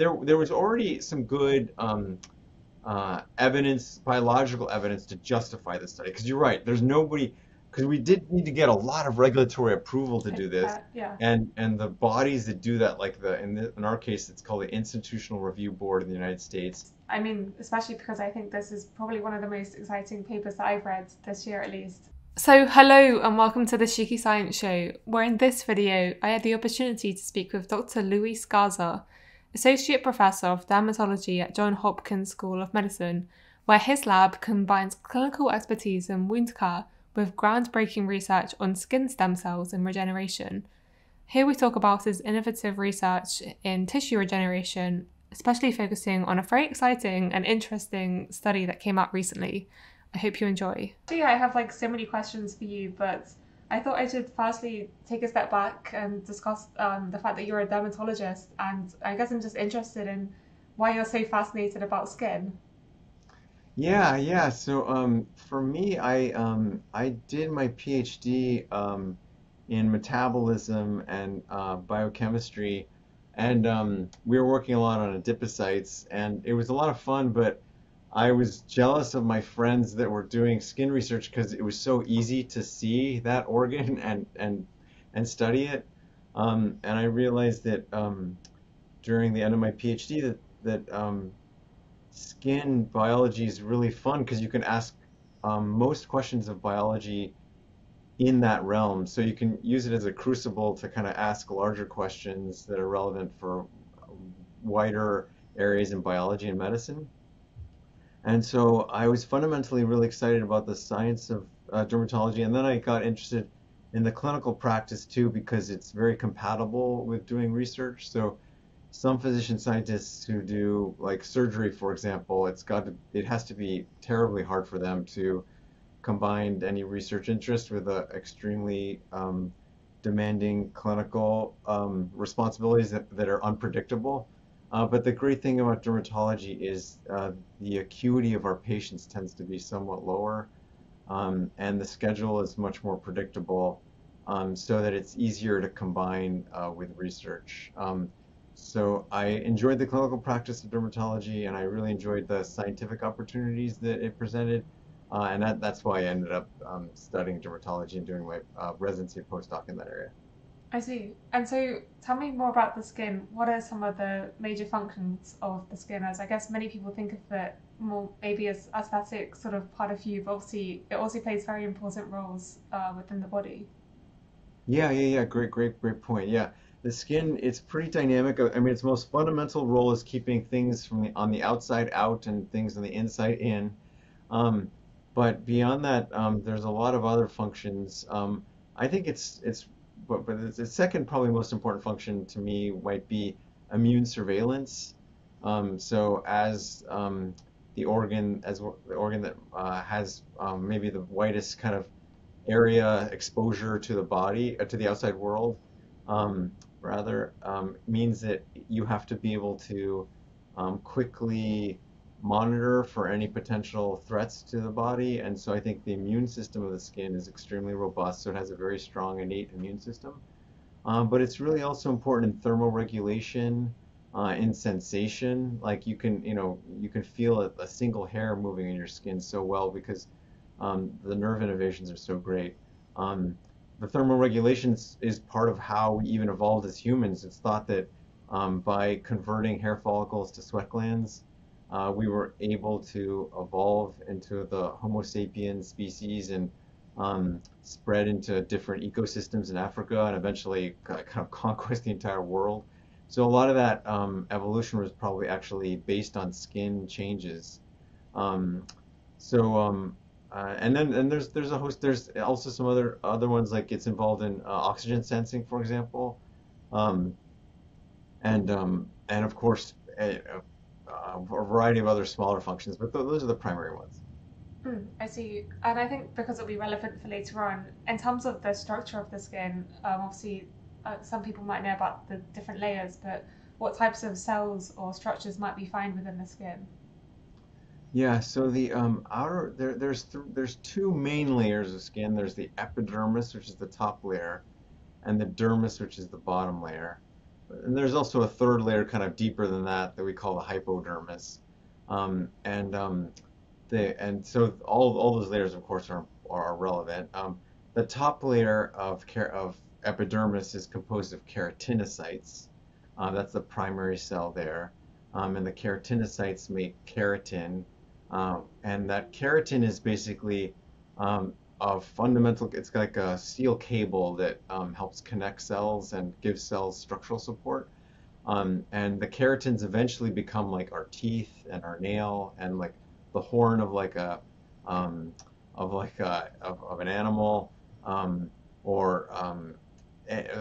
there there was already some good um, uh, evidence, biological evidence to justify this study. Because you're right, there's nobody, because we did need to get a lot of regulatory approval to do this, uh, yeah. and and the bodies that do that, like the in the, in our case, it's called the Institutional Review Board in the United States. I mean, especially because I think this is probably one of the most exciting papers that I've read this year at least. So, hello and welcome to the Sheekey Science Show, where in this video I had the opportunity to speak with Dr. Luis Garza, Associate Professor of Dermatology at Johns Hopkins School of Medicine, where his lab combines clinical expertise in wound care with groundbreaking research on skin stem cells and regeneration. Here we talk about his innovative research in tissue regeneration, especially focusing on a very exciting and interesting study that came out recently. I hope you enjoy. So yeah, I have like so many questions for you, but I thought I should firstly take a step back and discuss um, the fact that you're a dermatologist, and I guess I'm just interested in why you're so fascinated about skin. Yeah, yeah. So um, for me, I um, I did my PhD um, in metabolism and uh, biochemistry, and um, we were working a lot on adipocytes, and it was a lot of fun. But I was jealous of my friends that were doing skin research because it was so easy to see that organ and and and study it. Um, and I realized that um, during the end of my PhD that that um, skin biology is really fun because you can ask um, most questions of biology in that realm. So you can use it as a crucible to kind of ask larger questions that are relevant for wider areas in biology and medicine. And so I was fundamentally really excited about the science of uh, dermatology, and then I got interested in the clinical practice too because it's very compatible with doing research. So some physician scientists who do like surgery, for example, it's got to, it has to be terribly hard for them to combine any research interest with a extremely um, demanding clinical um, responsibilities that, that are unpredictable. Uh, but the great thing about dermatology is uh, the acuity of our patients tends to be somewhat lower, um, and the schedule is much more predictable, um, so that it's easier to combine uh, with research. Um, so I enjoyed the clinical practice of dermatology, and I really enjoyed the scientific opportunities that it presented, uh, and that, that's why I ended up um, studying dermatology and doing my uh, residency postdoc in that area. I see. And so tell me more about the skin. What are some of the major functions of the skin? As I guess many people think of it more maybe as aesthetic sort of part of you, but obviously it also plays very important roles uh, within the body. Yeah, yeah, yeah. Great, great, great point. Yeah, the skin, it's pretty dynamic. I mean, its most fundamental role is keeping things from the, on the outside out and things on the inside in. Um, but beyond that, um, there's a lot of other functions. Um, I think it's it's but but the second probably most important function to me might be immune surveillance. Um, so as um, the organ as the organ that uh, has um, maybe the widest kind of area exposure to the body uh, to the outside world um, rather um, means that you have to be able to um, quickly monitor for any potential threats to the body and so I think the immune system of the skin is extremely robust so it has a very strong innate immune system um, but it's really also important in thermoregulation uh, in sensation like you can you know you can feel a, a single hair moving in your skin so well because um, the nerve innervations are so great. Um, the thermoregulation is part of how we even evolved as humans. It's thought that um, by converting hair follicles to sweat glands, uh, we were able to evolve into the Homo sapiens species and um, spread into different ecosystems in Africa and eventually kind of conquest the entire world. So a lot of that um, evolution was probably actually based on skin changes. Um, so um, uh, and then and there's there's a host there's also some other other ones like it's involved in uh, oxygen sensing for example um, and um, and of course a, a, variety of other smaller functions but th those are the primary ones. Mm, I see, and I think because it'll be relevant for later on in terms of the structure of the skin. Um, obviously, uh, some people might know about the different layers, but what types of cells or structures might we find within the skin? Yeah, so the um, outer there there's th there's two main layers of skin. There's the epidermis, which is the top layer, and the dermis, which is the bottom layer. And there's also a third layer kind of deeper than that that we call the hypodermis. Um, and um, the and so all all those layers, of course, are are relevant. Um, the top layer of of epidermis is composed of keratinocytes. Uh, that's the primary cell there, um, and the keratinocytes make keratin, um, and that keratin is basically um, a fundamental. It's like a steel cable that um, helps connect cells and gives cells structural support. Um, and the keratins eventually become like our teeth and our nail and like the horn of like a um, of like a, of, of an animal um, or um,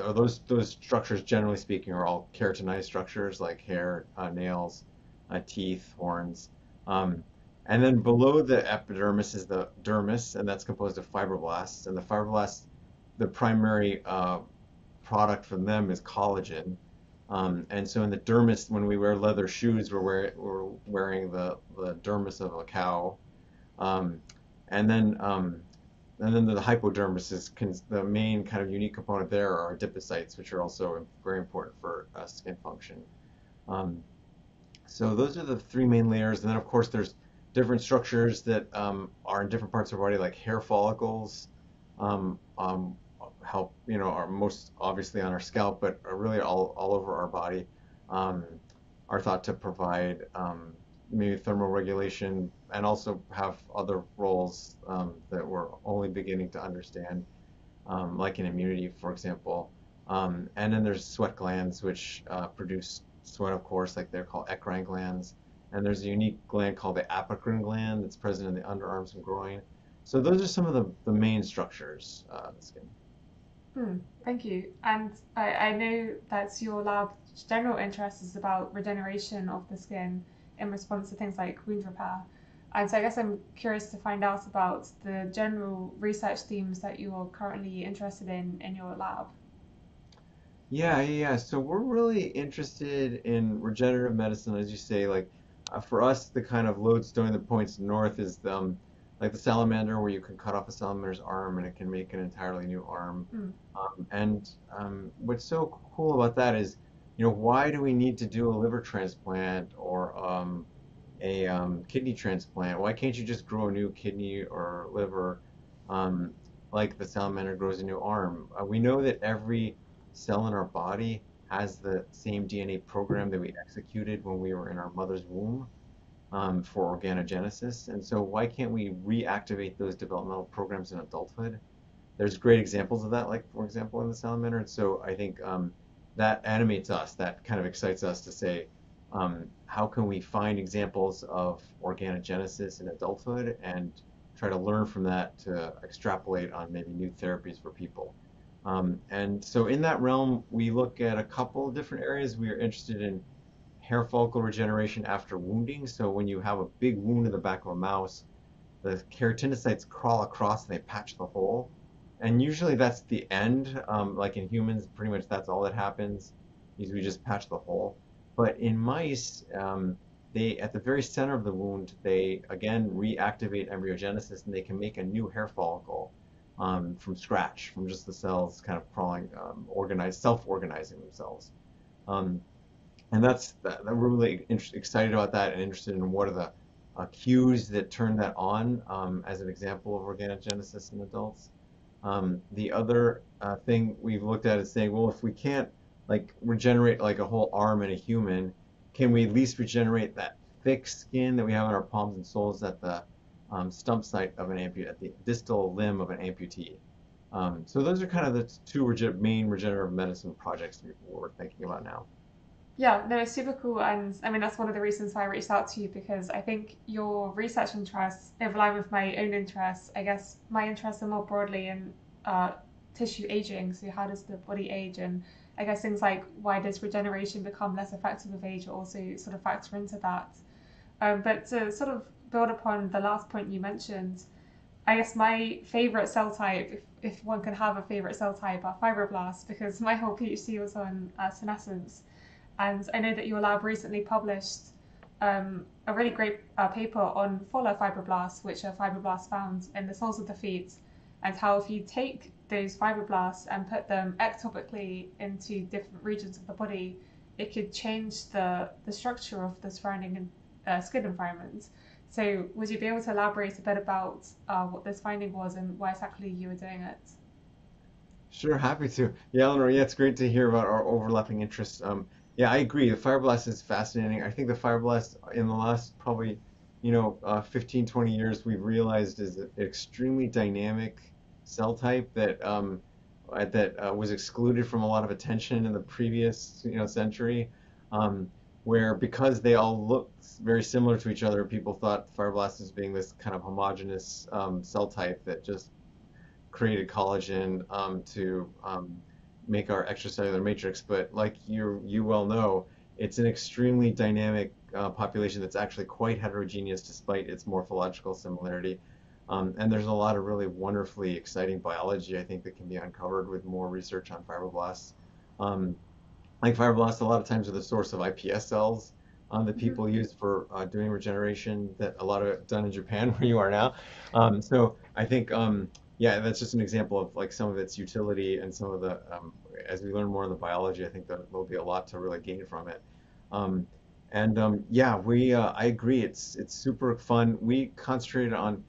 or those those structures generally speaking are all keratinized structures like hair, uh, nails, uh, teeth, horns. Um, and then below the epidermis is the dermis, and that's composed of fibroblasts. And the fibroblasts, the primary uh, product from them is collagen. Um, and so in the dermis, when we wear leather shoes, we're, wear, we're wearing the, the dermis of a cow. Um, and then um, and then the hypodermis is the main kind of unique component there are adipocytes, which are also very important for uh, skin function. Um, so those are the three main layers. And then of course there's different structures that um, are in different parts of our body, like hair follicles, um, um help, you know, are most obviously on our scalp, but are really all, all over our body, um, are thought to provide um, maybe thermal regulation and also have other roles um, that we're only beginning to understand, like in immunity, for example. And then there's sweat glands, which uh, produce sweat, of course, like they're called eccrine glands. And there's a unique gland called the apocrine gland that's present in the underarms and groin. So those are some of the, the main structures uh, of the skin. Hmm, thank you. And I, I know that your lab's general interest is about regeneration of the skin in response to things like wound repair. And so I guess I'm curious to find out about the general research themes that you're currently interested in in your lab. Yeah, yeah. So we're really interested in regenerative medicine, as you say. Like uh, for us, the kind of lodestone that points north is the, um, like the salamander, where you can cut off a salamander's arm and it can make an entirely new arm. Mm. Um, and um, what's so cool about that is you know, why do we need to do a liver transplant or um, a um, kidney transplant? Why can't you just grow a new kidney or liver um, like the salamander grows a new arm? Uh, we know that every cell in our body has the same DNA program that we executed when we were in our mother's womb um, for organogenesis. And so why can't we reactivate those developmental programs in adulthood? There's great examples of that, like for example in the salamander. And so I think um, that animates us. That kind of excites us to say, um, how can we find examples of organogenesis in adulthood and try to learn from that to extrapolate on maybe new therapies for people. Um, and so in that realm, we look at a couple of different areas. We are interested in hair follicle regeneration after wounding. So when you have a big wound in the back of a mouse, the keratinocytes crawl across and they patch the hole and usually that's the end. Um, like in humans, pretty much that's all that happens. Is we just patch the hole. But in mice, um, they at the very center of the wound, they again reactivate embryogenesis, and they can make a new hair follicle um, from scratch, from just the cells kind of crawling, um, organized, self-organizing themselves. Um, and that's that, we're really excited about that and interested in what are the uh, cues that turn that on um, as an example of organogenesis in adults. Um, the other uh, thing we've looked at is saying, well, if we can't like regenerate like a whole arm in a human, can we at least regenerate that thick skin that we have on our palms and soles that the um, stump site of an amputee, at the distal limb of an amputee? Um, so those are kind of the two main regenerative medicine projects we're thinking about now. Yeah, no, it's super cool. And I mean, that's one of the reasons why I reached out to you because I think your research interests align with my own interests. I guess my interests are more broadly in uh, tissue aging. So, how does the body age? And I guess things like why does regeneration become less effective with age also sort of factor into that. Um, but to sort of build upon the last point you mentioned, I guess my favorite cell type, if, if one can have a favorite cell type, are fibroblasts because my whole PhD was on uh, senescence. And I know that your lab recently published um, a really great uh, paper on volar fibroblasts, which are fibroblasts found in the soles of the feet, and how if you take those fibroblasts and put them ectopically into different regions of the body, it could change the, the structure of the surrounding uh, skin environment. So, would you be able to elaborate a bit about uh, what this finding was and why exactly you were doing it? Sure, happy to. Yeah, Eleanor, yeah, it's great to hear about our overlapping interests. Um, yeah, I agree. The fibroblast is fascinating. I think the fibroblast in the last probably, you know, uh, 15, 20 years, we've realized is an extremely dynamic cell type that um, uh, that uh, was excluded from a lot of attention in the previous, you know, century. Um, where because they all look very similar to each other, people thought fibroblasts as being this kind of homogeneous um, cell type that just created collagen um, to um, make our extracellular matrix. But like you you well know, it's an extremely dynamic uh, population that's actually quite heterogeneous despite its morphological similarity. Um, and there's a lot of really wonderfully exciting biology I think that can be uncovered with more research on fibroblasts. Um, like fibroblasts, a lot of times are the source of iPS cells um, that mm-hmm. people use for uh, doing regeneration. That a lot of it done in Japan, where you are now. Um, so I think um, yeah, that's just an example of like some of its utility and some of the, um, as we learn more in the biology, I think that there'll be a lot to really gain from it. Um, and um, yeah, we, uh, I agree, it's, it's super fun. We concentrated on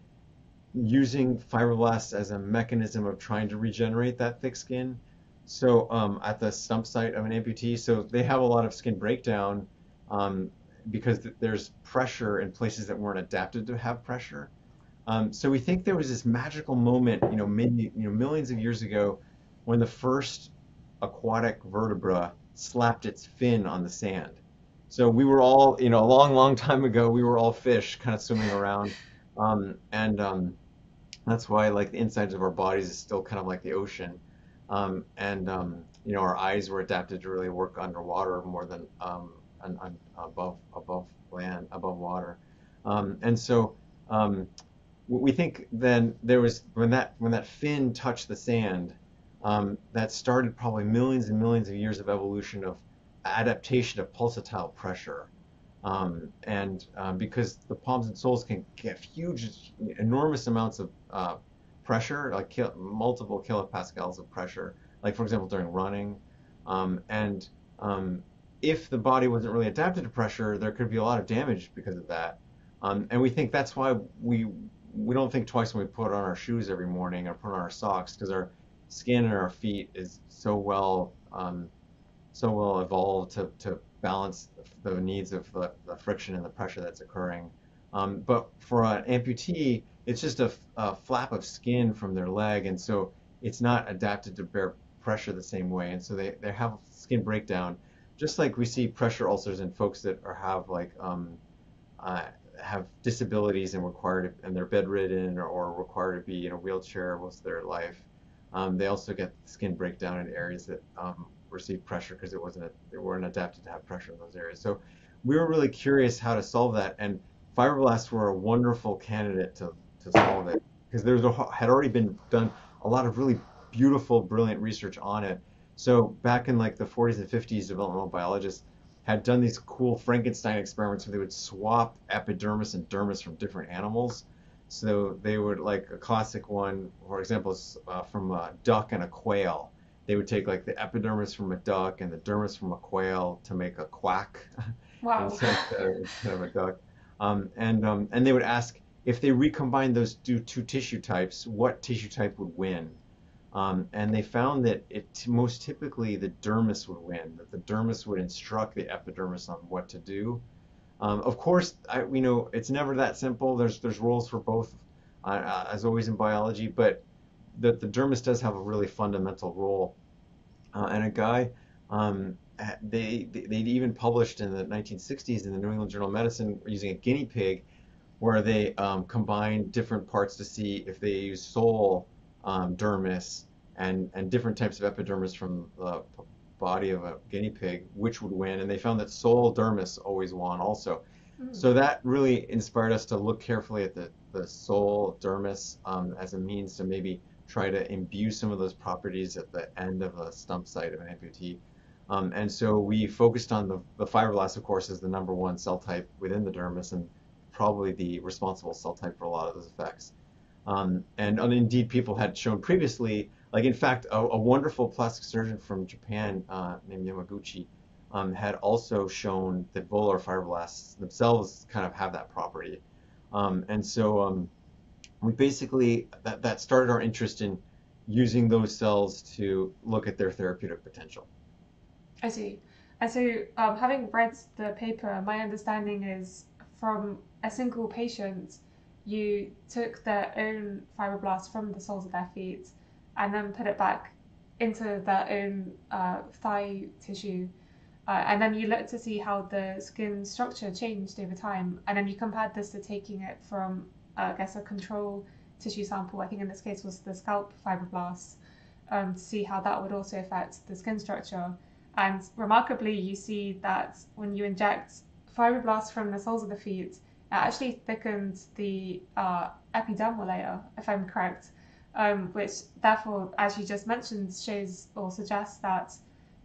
using fibroblasts as a mechanism of trying to regenerate that thick skin. So um, at the stump site of an amputee, so they have a lot of skin breakdown um, because th there's pressure in places that weren't adapted to have pressure. Um, so we think there was this magical moment, you know, many, you know, millions of years ago, when the first aquatic vertebra slapped its fin on the sand. So we were all, you know, a long, long time ago, we were all fish, kind of swimming around, um, and um, that's why, like, the insides of our bodies is still kind of like the ocean, um, and um, you know, our eyes were adapted to really work underwater more than um, above above land, above water, and so we think then there was when that when that fin touched the sand, um, that started probably millions and millions of years of evolution of adaptation of pulsatile pressure. Um, and um, because the palms and soles can get huge, enormous amounts of uh, pressure, like kil multiple kilopascals of pressure, like for example during running. Um, and um, if the body wasn't really adapted to pressure, there could be a lot of damage because of that. Um, and we think that's why we we don't think twice when we put on our shoes every morning or put on our socks because our skin and our feet is so well um, so well evolved to, to balance the needs of the, the friction and the pressure that's occurring. Um, but for an amputee, it's just a, a, flap of skin from their leg, and so it's not adapted to bear pressure the same way, and so they, they have skin breakdown, just like we see pressure ulcers in folks that are have like um, uh, have disabilities and required and they're bedridden or, or required to be in a wheelchair most of their life. Um, they also get skin breakdown in areas that um, receive pressure because it wasn't a, they weren't adapted to have pressure in those areas. So we were really curious how to solve that, and fibroblasts were a wonderful candidate to, to solve it because there had already been done a lot of really beautiful, brilliant research on it. So back in like the 40s and 50s, developmental biologists had done these cool Frankenstein experiments where they would swap epidermis and dermis from different animals. So they would like a classic one, for example, is uh, from a duck and a quail. They would take like the epidermis from a duck and the dermis from a quail to make a quack wow. instead, instead, of a duck. Um, and um, and they would ask if they recombined those two, tissue types, what tissue type would win? Um, and they found that it most typically the dermis would win, that the dermis would instruct the epidermis on what to do. Um, of course, I, we know it's never that simple. There's there's roles for both, uh, uh, as always in biology, but the, the dermis does have a really fundamental role. Uh, and a guy, um, they they even published in the 1960s in the New England Journal of Medicine using a guinea pig, where they um, combined different parts to see if they use sole um, dermis and, and different types of epidermis from the body of a guinea pig, which would win. And they found that sole dermis always won also. Mm. So that really inspired us to look carefully at the, the sole dermis um, as a means to maybe try to imbue some of those properties at the end of a stump site of an amputee. Um, and so we focused on the, the fibroblast, of course, as the number one cell type within the dermis and probably the responsible cell type for a lot of those effects. Um, and, and, indeed, people had shown previously Like in fact, a, a wonderful plastic surgeon from Japan uh, named Yamaguchi um, had also shown that volar fibroblasts themselves kind of have that property. Um, and so um, we basically, that, that started our interest in using those cells to look at their therapeutic potential. I see. And so, um, having read the paper, my understanding is from a single patient, you took their own fibroblasts from the soles of their feet and then put it back into their own uh, thigh tissue uh, and then you looked to see how the skin structure changed over time. And then you compared this to taking it from, uh, I guess, a control tissue sample. I think in this case was the scalp fibroblasts um, to see how that would also affect the skin structure. And remarkably, you see that when you inject fibroblasts from the soles of the feet, it actually thickened the uh, epidermal layer, if I'm correct, um, which therefore, as you just mentioned, shows or suggests that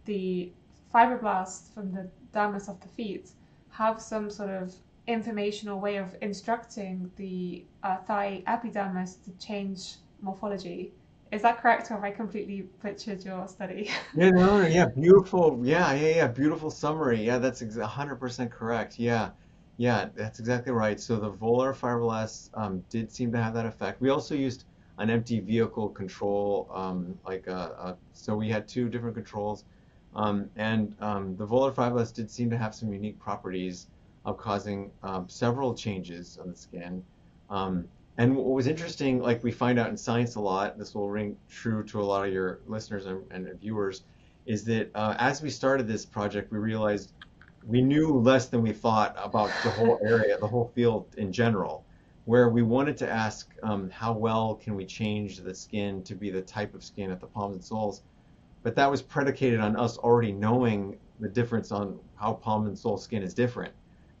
the fibroblasts from the dermis of the feet have some sort of informational way of instructing the uh, thigh epidermis to change morphology. Is that correct, or have I completely butchered your study? Yeah, no, yeah, beautiful. Yeah, yeah, yeah, beautiful summary. Yeah, that's ex 100% correct. Yeah, yeah, that's exactly right. So the volar fibroblasts um, did seem to have that effect. We also used an empty vehicle control, um, like uh, uh, so we had two different controls. Um, and um, the volar fibroblasts did seem to have some unique properties of causing um, several changes on the skin. Um, and what was interesting, like we find out in science a lot, this will ring true to a lot of your listeners and, and viewers, is that uh, as we started this project, we realized we knew less than we thought about the whole area, the whole field in general, where we wanted to ask um, how well can we change the skin to be the type of skin at the palms and soles but that was predicated on us already knowing the difference on how palm and sole skin is different.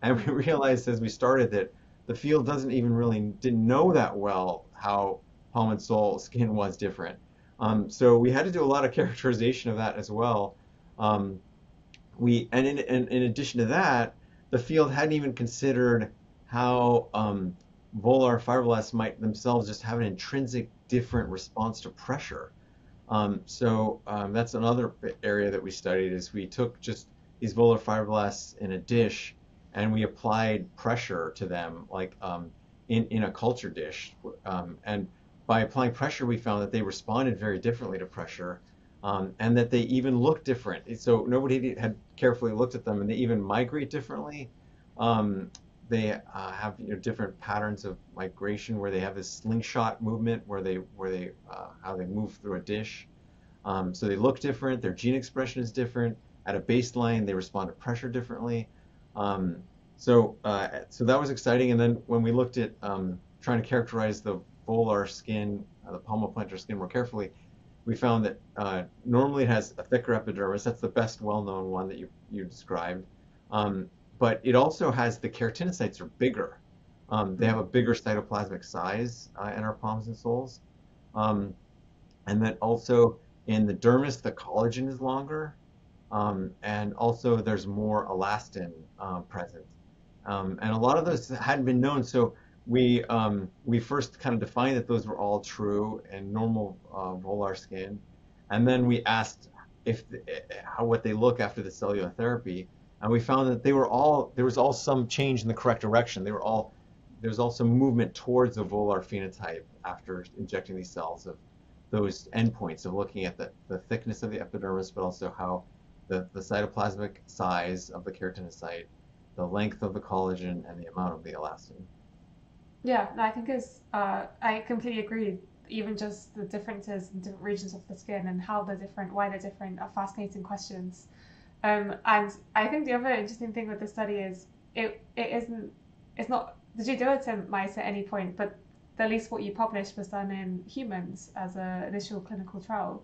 And we realized as we started that the field doesn't even really didn't know that well how palm and sole skin was different. Um, so we had to do a lot of characterization of that as well. Um, we and in, in, in, addition to that, the field hadn't even considered how um, volar fibroblasts might themselves just have an intrinsic different response to pressure. Um, so um, that's another area that we studied is we took just these volar fibroblasts in a dish and we applied pressure to them like um, in, in a culture dish. Um, and by applying pressure, we found that they responded very differently to pressure um, and that they even looked different. So nobody had carefully looked at them and they even migrate differently. Um, they uh, have you know, different patterns of migration where they have this slingshot movement where they where they uh, how they move through a dish. Um, so they look different. Their gene expression is different. At a baseline, they respond to pressure differently. Um, so uh, so that was exciting. And then when we looked at um, trying to characterize the volar skin, uh, the palmoplantar skin more carefully, we found that uh, normally it has a thicker epidermis. That's the best well-known one that you you described. Um, but it also has the keratinocytes are bigger. Um, they have a bigger cytoplasmic size uh, in our palms and soles. Um, and then also in the dermis, the collagen is longer. Um, and also there's more elastin uh, present. Um, and a lot of those hadn't been known. So we, um, we first kind of defined that those were all true in normal uh, volar skin. And then we asked if how what they look after the cellular therapy and we found that they were all there was all some change in the correct direction. They were all there was also movement towards the volar phenotype after injecting these cells of those endpoints of looking at the, the thickness of the epidermis, but also how the, the cytoplasmic size of the keratinocyte, the length of the collagen, and the amount of the elastin. Yeah, no, I think it's, uh, I completely agree. Even just the differences in different regions of the skin and how they're different, why they're different, are fascinating questions. Um, and I think the other interesting thing with the study is it it isn't it's not did you do it in mice at any point, but at least what you published was done in humans as an initial clinical trial.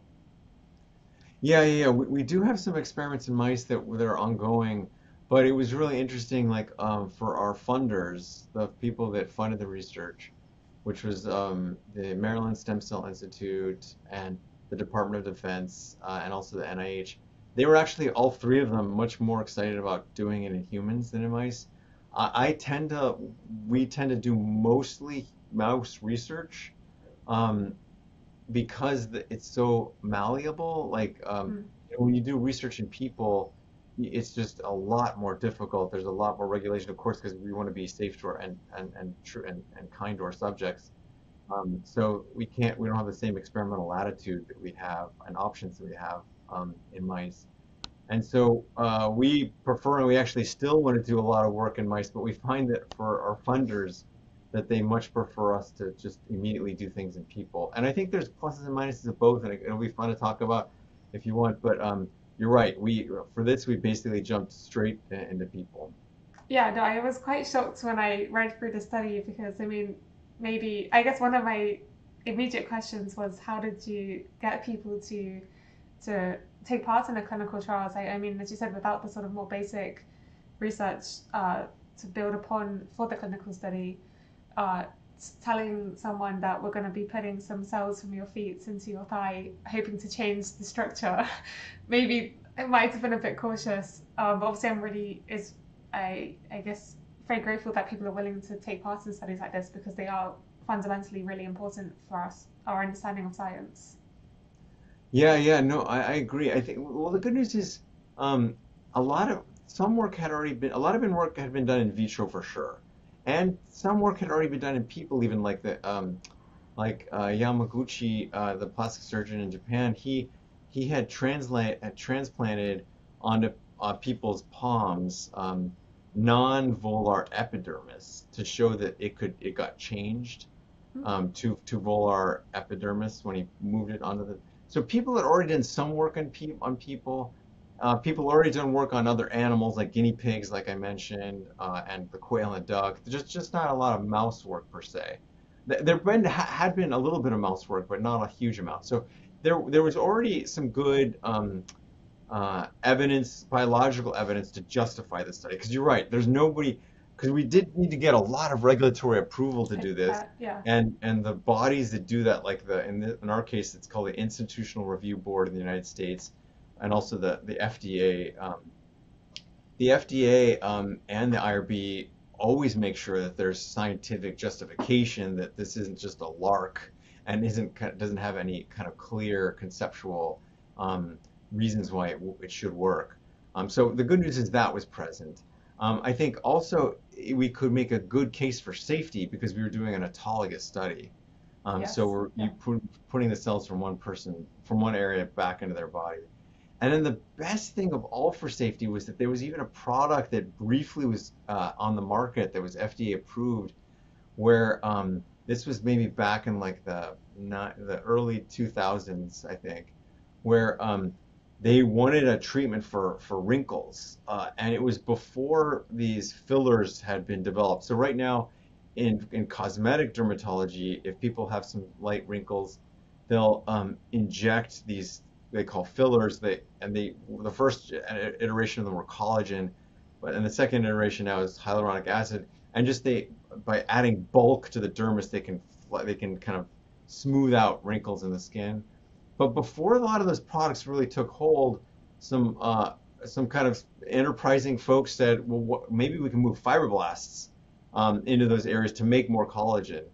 Yeah, yeah, yeah. We, we do have some experiments in mice that that are ongoing, but it was really interesting. Like um, for our funders, the people that funded the research, which was um, the Maryland Stem Cell Institute and the Department of Defense uh, and also the NIH they were actually all three of them much more excited about doing it in humans than in mice. I, I tend to, we tend to do mostly mouse research. Um, because the, it's so malleable, like um, Mm. when you do research in people, it's just a lot more difficult. There's a lot more regulation, of course, because we want to be safe to our and and and true and, and kind to our subjects. Um, so we can't, we don't have the same experimental latitude that we have and options that we have um, in mice. And so uh, we prefer, and we actually still want to do a lot of work in mice, but we find that for our funders, that they much prefer us to just immediately do things in people. And I think there's pluses and minuses of both, and it- it'll be fun to talk about if you want. But um, you're right. We for this we basically jumped straight into people. Yeah, no, I was quite shocked when I read through the study because I mean, maybe I guess one of my immediate questions was how did you get people to to take part in a clinical trial? I, I mean, as you said, without the sort of more basic research uh, to build upon for the clinical study, uh, telling someone that we're going to be putting some cells from your feet into your thigh, hoping to change the structure, maybe it might have been a bit cautious. Um, but obviously, I'm really is I I guess very grateful that people are willing to take part in studies like this because they are fundamentally really important for us, our understanding of science. Yeah, yeah, no, I, I agree. I think well, the good news is um, a lot of some work had already been a lot of been work had been done in vitro for sure, and some work had already been done in people, even like the um, like uh, Yamaguchi, uh, the plastic surgeon in Japan. He he had translate had transplanted onto uh, people's palms um, non-volar epidermis to show that it could it got changed um, to to volar epidermis when he moved it onto the. So people had already done some work on pe on people. Uh, people already done work on other animals like guinea pigs, like I mentioned, uh, and the quail and duck. Just just not a lot of mouse work per se. There been ha had been a little bit of mouse work, but not a huge amount. So there there was already some good um, uh, evidence, biological evidence to justify the study. Because you're right, there's nobody. Because we did need to get a lot of regulatory approval to do this. Yeah. And and the bodies that do that, like the in the, in our case, it's called the Institutional Review Board in the United States, and also the the FDA. Um, the FDA um, and the IRB always make sure that there's scientific justification that this isn't just a lark and isn't doesn't have any kind of clear conceptual um, reasons why it, w- it should work. Um, so the good news is that was present. Um, I think also we could make a good case for safety because we were doing an autologous study. Um, so we're Yeah. you put, putting the cells from one person from one area back into their body. And then the best thing of all for safety was that there was even a product that briefly was uh, on the market that was FDA approved, where um, this was maybe back in like the not the early 2000s, I think, where um, they wanted a treatment for for wrinkles, uh, and it was before these fillers had been developed. So right now, in in cosmetic dermatology, if people have some light wrinkles, they'll um, inject these they call fillers. They and they the first iteration of them were collagen, but and the second iteration now is hyaluronic acid. And just they by adding bulk to the dermis, they can they can kind of smooth out wrinkles in the skin. But before a lot of those products really took hold, some uh, some kind of enterprising folks said, well, what, maybe we can move fibroblasts um, into those areas to make more collagen.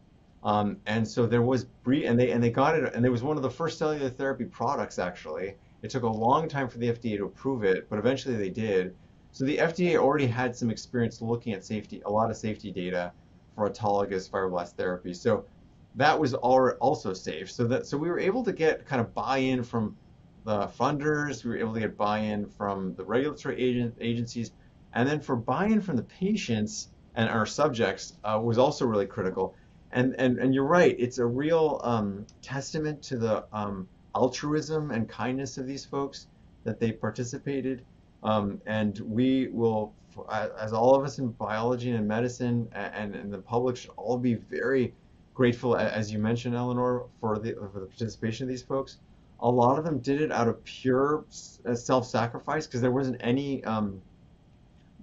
Um, and so there was bre and they and they got it, and it was one of the first cellular therapy products actually. It took a long time for the FDA to approve it, but eventually they did. So the FDA already had some experience looking at safety, a lot of safety data for autologous fibroblast therapy. So that was al also safe. So that so we were able to get kind of buy-in from the funders, we were able to get buy-in from the regulatory agent, agencies, and then for buy-in from the patients and our subjects uh, was also really critical. And, and, and you're right, it's a real um, testament to the um, altruism and kindness of these folks that they participated. Um, and we will, as all of us in biology and medicine and, and the public should all be very grateful, as you mentioned, Eleanor, for the, for the participation of these folks. A lot of them did it out of pure uh, self-sacrifice because there wasn't any um,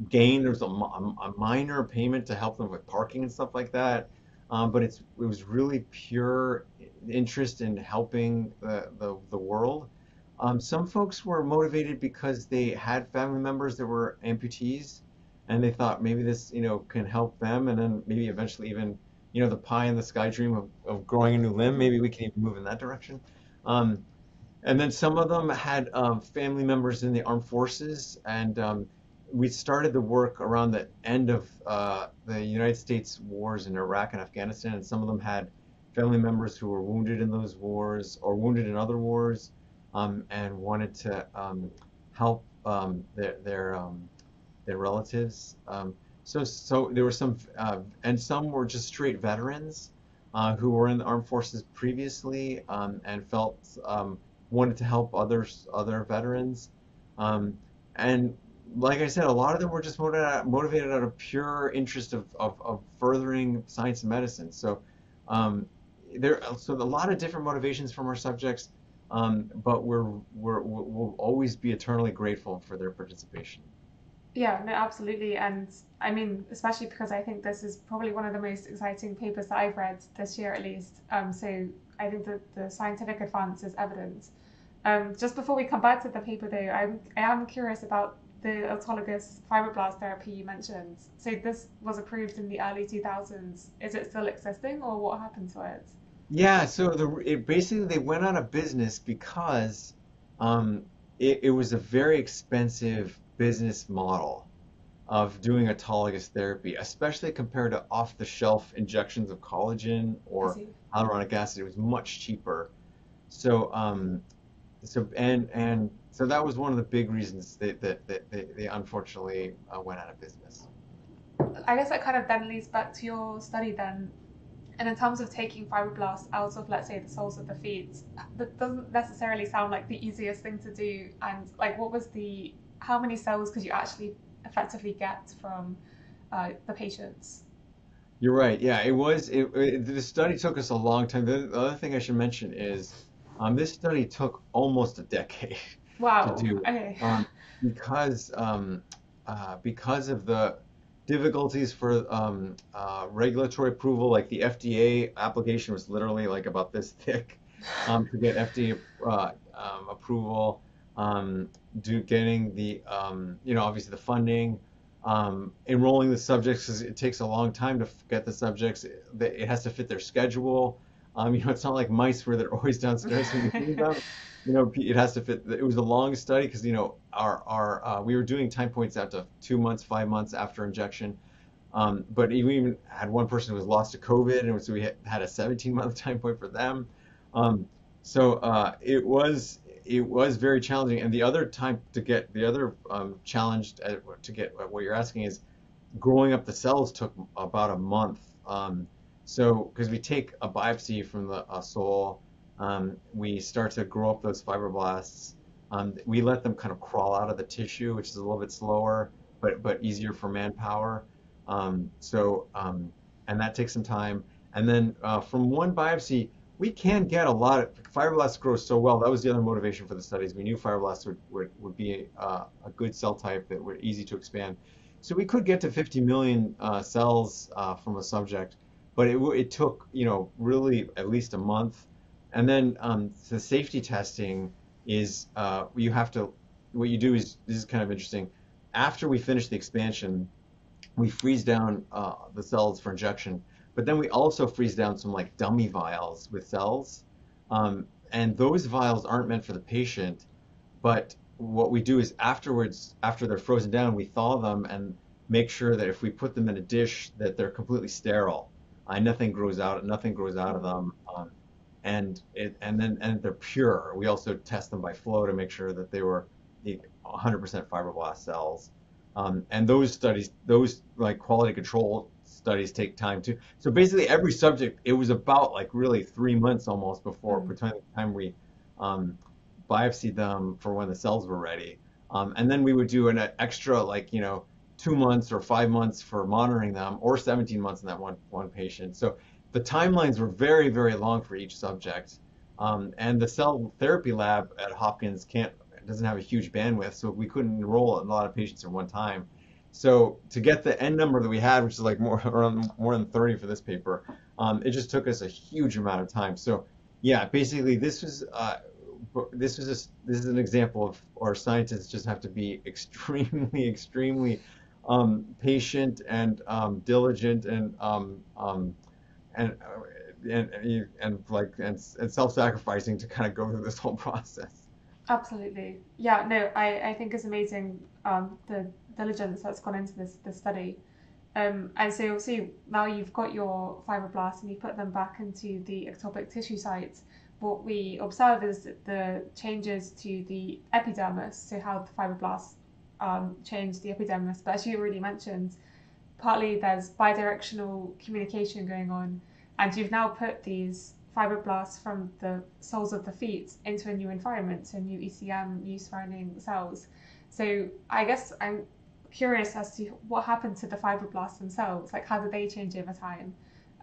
gain. There was a, a minor payment to help them with parking and stuff like that. Um, but it's it was really pure interest in helping the, the, the world. Um, some folks were motivated because they had family members that were amputees, and they thought maybe this you know can help them, and then maybe eventually even you know, the pie in the sky dream of, of growing a new limb. Maybe we can even move in that direction. Um, and then some of them had um, family members in the armed forces, and um, we started the work around the end of uh, the United States wars in Iraq and Afghanistan, and some of them had family members who were wounded in those wars or wounded in other wars, um, and wanted to um, help um, their their um, their relatives. Um, so so there were some, uh, and some were just straight veterans uh, who were in the armed forces previously and felt wanted to help others other veterans. and like I said, a lot of them were just motivated out of pure interest of, of, of furthering science and medicine. So um, there, so a lot of different motivations from our subjects, um, but we're, we're we'll always be eternally grateful for their participation. Yeah, no, absolutely, and I mean, especially because I think this is probably one of the most exciting papers that I've read this year, at least. Um, so I think that the scientific advance is evident. Um, just before we come back to the paper, though, I'm I am curious about the autologous fibroblast therapy you mentioned. So this was approved in the early 2000s. Is it still existing, or what happened to it? Yeah, so the it, basically they went out of business because um, it, it was a very expensive business model of doing autologous therapy, especially compared to off-the-shelf injections of collagen or hyaluronic acid. It was much cheaper. So, um, so and and so that was one of the big reasons that, that, that they, they unfortunately uh, went out of business. I guess that kind of then leads back to your study then. And in terms of taking fibroblasts out of, let's say, the soles of the feet, that doesn't necessarily sound like the easiest thing to do. And like, what was the, how many cells could you actually effectively get from uh, the patients? You're right. Yeah, it was. It, it, the study took us a long time. The, the other thing I should mention is um, this study took almost a decade. wow. to do okay. um, because um, uh, because of the difficulties for um, uh, regulatory approval. Like the FDA application was literally like about this thick um, to get FDA uh, um, approval. Um, do getting the you know obviously the funding. enrolling the subjects because it takes a long time to get the subjects. It has to fit their schedule. You know, it's not like mice where they're always downstairs when you feed them you know, it has to fit. It was a long study because you know our our uh, we were doing time points out to two months, five months after injection. Um, but we even had one person who was lost to COVID, and so we had a 17 month time point for them. Um, so uh, it was it was very challenging. And the other time to get the other um, challenge to get what you're asking is growing up the cells took about a month. Um, so because we take a biopsy from the sole um, we start to grow up those fibroblasts. Um, we let them kind of crawl out of the tissue, which is a little bit slower, but but easier for manpower. Um, so um, and that takes some time. And then uh, from one biopsy, we can get a lot of fibroblasts grow so well. That was the other motivation for the studies. We knew fibroblasts would would, would be uh, a good cell type that were easy to expand. So we could get to 50 million uh, cells uh, from a subject, but it, it took you know really at least a month and then um, the safety testing is uh, you have to, what you do is, this is kind of interesting. After we finish the expansion, we freeze down uh, the cells for injection, but then we also freeze down some like dummy vials with cells. Um, and those vials aren't meant for the patient, but what we do is afterwards, after they're frozen down, we thaw them and make sure that if we put them in a dish that they're completely sterile. Uh, nothing grows out, nothing grows out of them. Um, and it and then and they're pure. We also test them by flow to make sure that they were 100% fibroblast cells. Um, and those studies, those like quality control studies take time too. So basically, every subject, it was about like really three months almost before mm-hmm. the time we um, biopsied them for when the cells were ready. Um, and then we would do an extra like you know two months or five months for monitoring them, or 17 months in that one one patient. So the timelines were very, very long for each subject. Um, and the cell therapy lab at Hopkins can't doesn't have a huge bandwidth, so we couldn't enroll a lot of patients at one time. So to get the end number that we had, which is like more around more than 30 for this paper, um, it just took us a huge amount of time. So yeah, basically this was uh, this was this is an example of our scientists just have to be extremely extremely um, patient and um, diligent and um, um, and and and, and like and, and self-sacrificing to kind of go through this whole process. Absolutely, yeah. No, I, I think it's amazing um, the diligence that's gone into this this study. Um, and so obviously now you've got your fibroblasts and you put them back into the ectopic tissue sites. What we observe is the changes to the epidermis, so how the fibroblasts um, change the epidermis. But as you already mentioned, partly there's bidirectional communication going on, and you've now put these fibroblasts from the soles of the feet into a new environment, so new ECM, new surrounding cells. So I guess I'm curious as to what happened to the fibroblasts themselves. Like, how did they change over time?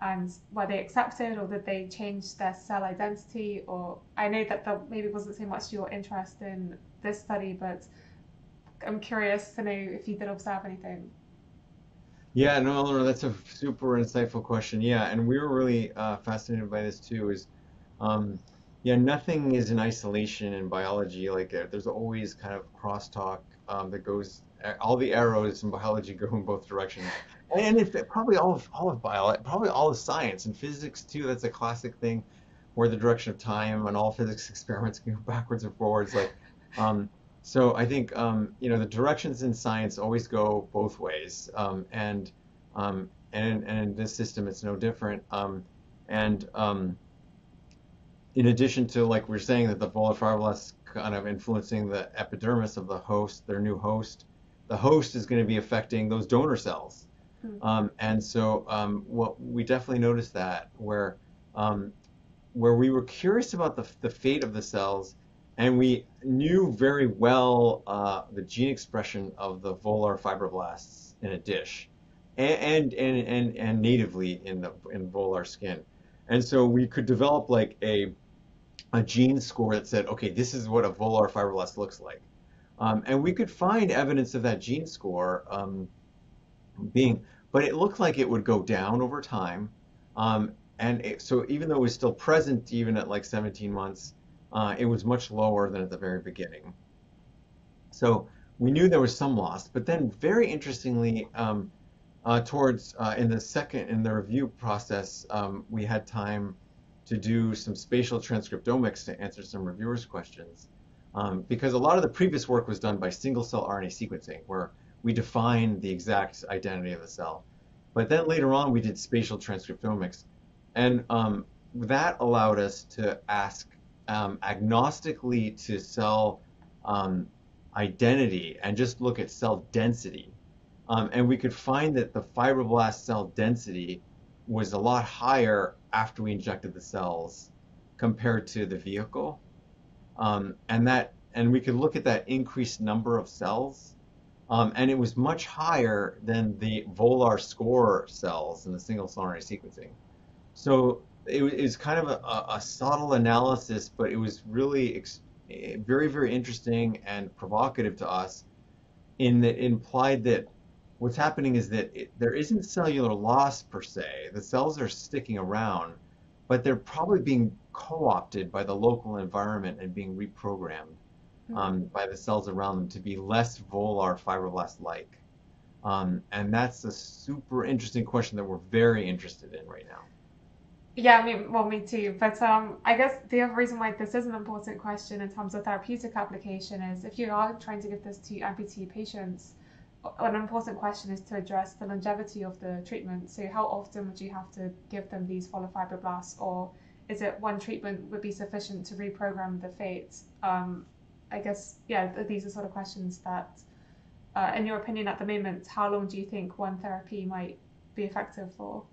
And were they accepted, or did they change their cell identity? Or I know that that maybe wasn't so much your interest in this study, but I'm curious to know if you did observe anything. Yeah, no, Eleanor, that's a super insightful question. Yeah, and we were really uh, fascinated by this too. Is um, yeah, nothing is in isolation in biology. Like there's always kind of crosstalk um, that goes. All the arrows in biology go in both directions, and if probably all of all of biology, probably all of science and physics too. That's a classic thing, where the direction of time and all physics experiments can go backwards and forwards. Like, um, so I think um, you know the directions in science always go both ways, um, and um, and and in this system it's no different. Um, and um, in addition to like we're saying that the volar fibroblasts kind of influencing the epidermis of the host, their new host, the host is going to be affecting those donor cells. Hmm. Um, and so um, what we definitely noticed that where um, where we were curious about the, the fate of the cells and we knew very well uh, the gene expression of the volar fibroblasts in a dish and, and, and, and natively in the in volar skin. And so we could develop like a a gene score that said, okay, this is what a volar fibroblast looks like. Um, and we could find evidence of that gene score um, being, but it looked like it would go down over time. Um, and it, so even though it was still present even at like 17 months, uh, it was much lower than at the very beginning. So we knew there was some loss, but then very interestingly, um, uh, towards uh, in the second in the review process, um, we had time to do some spatial transcriptomics to answer some reviewers' questions. Um, because a lot of the previous work was done by single cell RNA sequencing, where we defined the exact identity of the cell. But then later on, we did spatial transcriptomics. And um, that allowed us to ask um, agnostically to cell um, identity and just look at cell density. Um, and we could find that the fibroblast cell density was a lot higher after we injected the cells compared to the vehicle. Um, and that and we could look at that increased number of cells. Um, and it was much higher than the volar score cells in the single cell RNA sequencing. So it was kind of a, a, subtle analysis, but it was really very, very interesting and provocative to us in that it implied that what's happening is that it, there isn't cellular loss per se. The cells are sticking around, but they're probably being co-opted by the local environment and being reprogrammed mm-hmm. um, by the cells around them to be less volar fibroblast-like. Um, and that's a super interesting question that we're very interested in right now. Yeah, I mean, well, me too. But um, I guess the other reason why this is an important question in terms of therapeutic application is if you are trying to give this to amputee patients, an important question is to address the longevity of the treatment. So, how often would you have to give them these volar fibroblasts, or is it one treatment would be sufficient to reprogram the fate? Um, I guess, yeah, these are sort of questions that, uh, in your opinion, at the moment, how long do you think one therapy might be effective for?